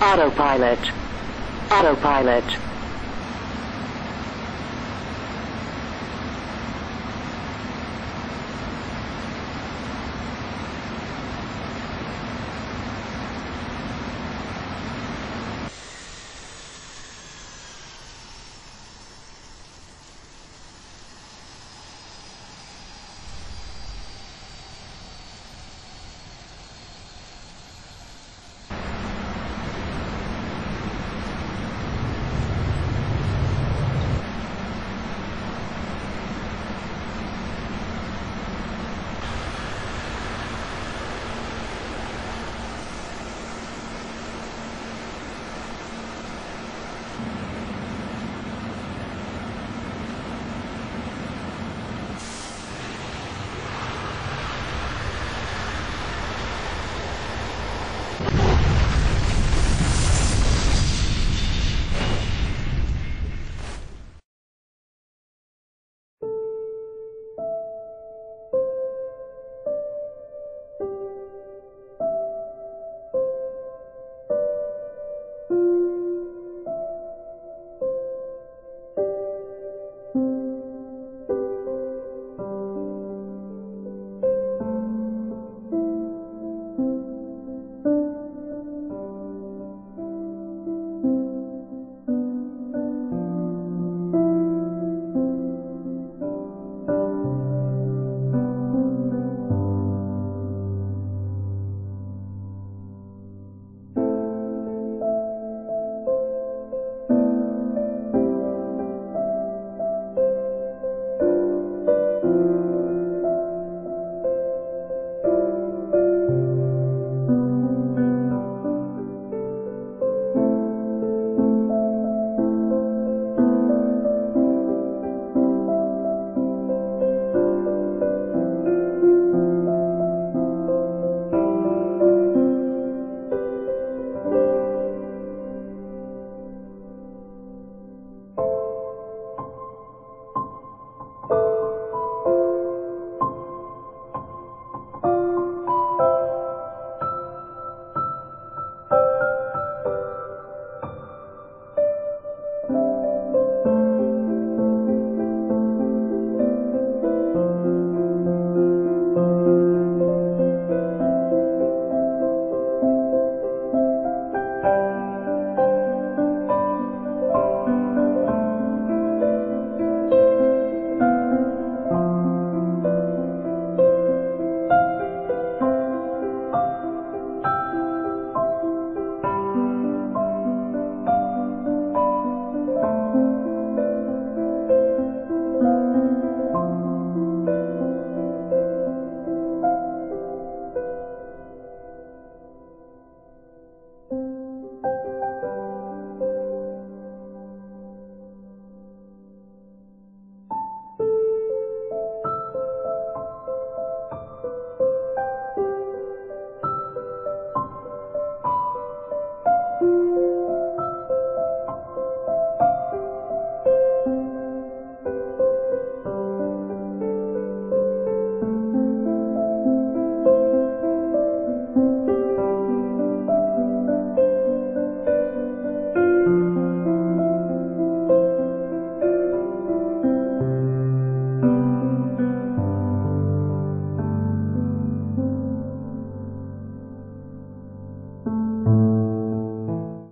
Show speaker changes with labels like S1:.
S1: Autopilot. Autopilot.